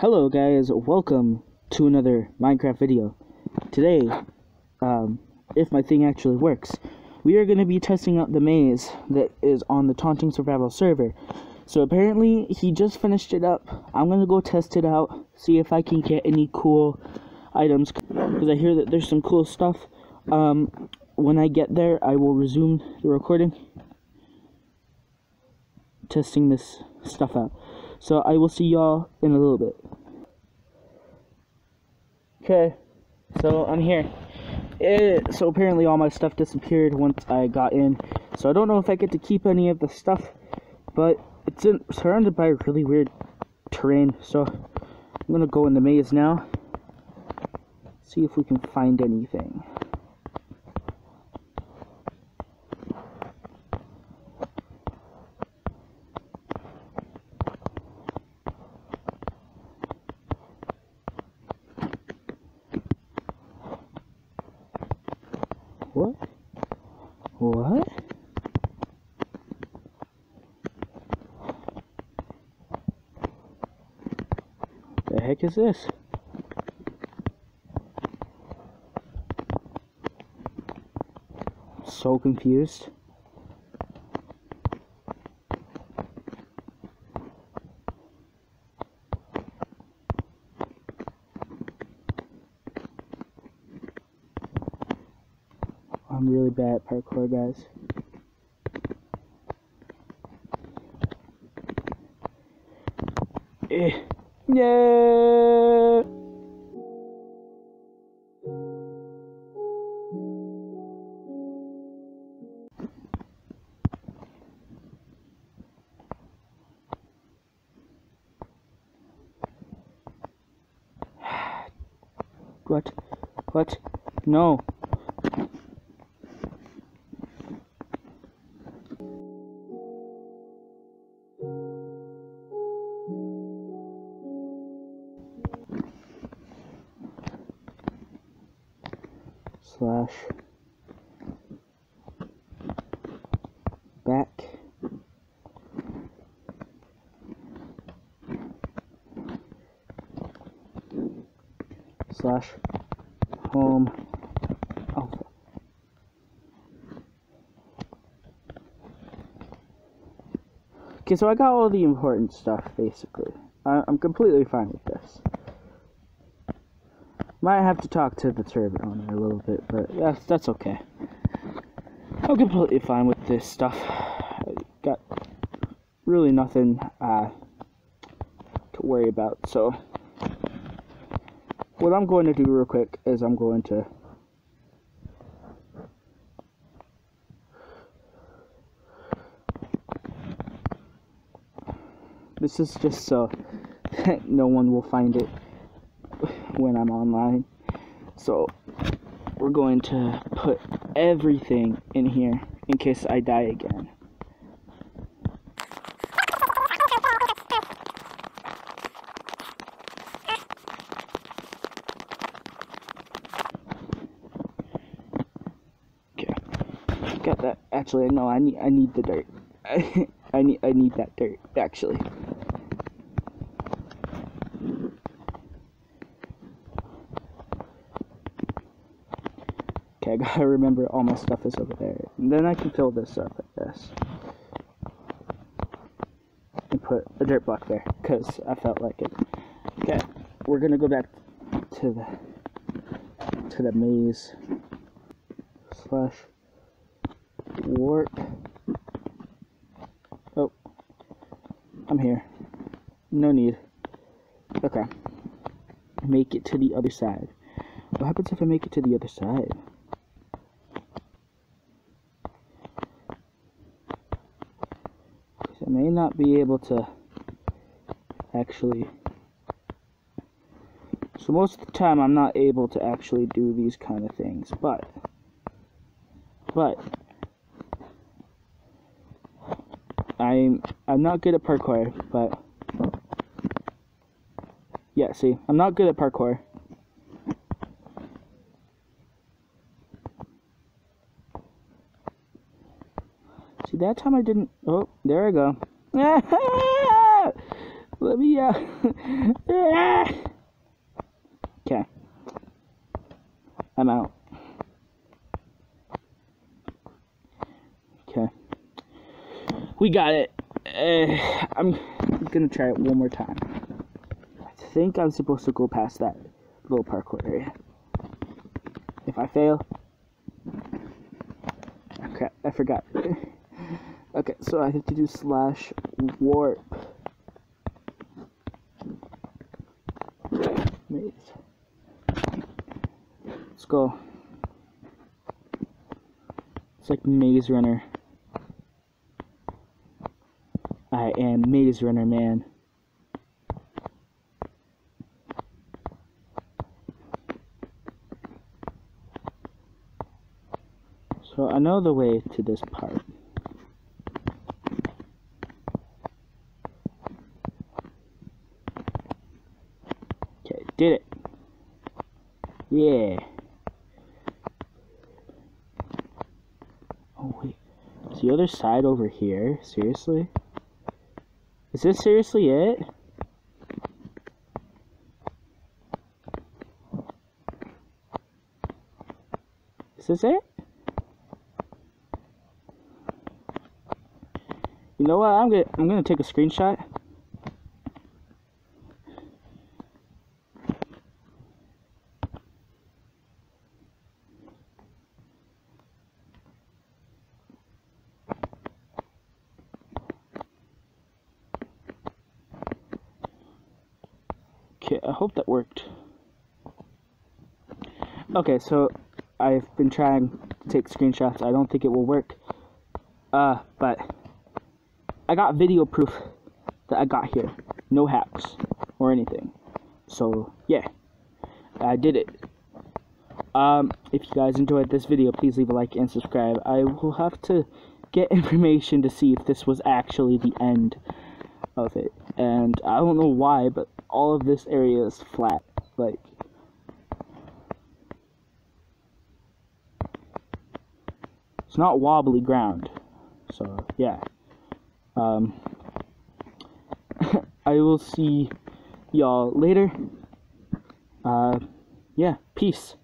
Hello guys, welcome to another Minecraft video. Today, um, if my thing actually works, we are going to be testing out the maze that is on the Taunting Survival server. So apparently, he just finished it up. I'm going to go test it out, see if I can get any cool items, because I hear that there's some cool stuff. Um, when I get there, I will resume the recording, testing this stuff out. So I will see y'all in a little bit. Okay, so I'm here. It, so apparently all my stuff disappeared once I got in. So I don't know if I get to keep any of the stuff, but it's in, surrounded by really weird terrain. So I'm gonna go in the maze now. See if we can find anything. What? What? The heck is this? So confused. I'm really bad at parkour, guys. Eh. Yeah. What? What? No. Slash back slash home alpha. Okay, so I got all the important stuff basically. I, I'm completely fine with this. Might have to talk to the server owner a little bit, but yeah, that's okay. I'm completely fine with this stuff. I got really nothing uh, to worry about, so what I'm going to do real quick is I'm going to This is just so no one will find it when I'm online. So we're going to put everything in here in case I die again. Okay. Got that. Actually, no, I need I need the dirt. I need I need that dirt actually. Okay, I gotta remember all my stuff is over there. And then I can fill this up, I guess. And put a dirt block there, because I felt like it. Okay, we're gonna go back to the to the maze slash warp. Oh, I'm here. No need. Okay. Make it to the other side. What happens if I make it to the other side? I may not be able to actually. So most of the time, I'm not able to actually do these kind of things, but, but, I'm I'm not good at parkour, but yeah. See, I'm not good at parkour. See, that time I didn't. Oh, there I go. Let me out. Uh, okay. I'm out. Okay. We got it. Uh, I'm gonna try it one more time. I think I'm supposed to go past that little parkour area. If I fail. Oh okay, I forgot. okay, so I have to do slash warp. Maze. Let's go. It's like Maze Runner. I am Maze Runner Man. So I know the way to this part. Okay, did it. Yeah. Oh wait. Is the other side over here? Seriously? Is this seriously it? Is this it? You know what? I'm gonna I'm gonna take a screenshot. Okay, I hope that worked. Okay, so I've been trying to take screenshots. I don't think it will work. Uh, but I got video proof that I got here. No hacks or anything. So, yeah. I did it. Um, if you guys enjoyed this video, please leave a like and subscribe. I will have to get information to see if this was actually the end of it. And I don't know why, but all of this area is flat. Like, it's not wobbly ground. So, yeah. Um, I will see y'all later. Uh, yeah, peace.